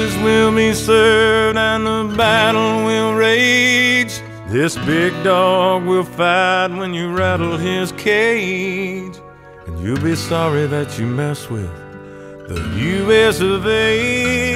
justice will be served and the battle will rage. This big dog will fight when you rattle his cage. And you'll be sorry that you mess with the US of A.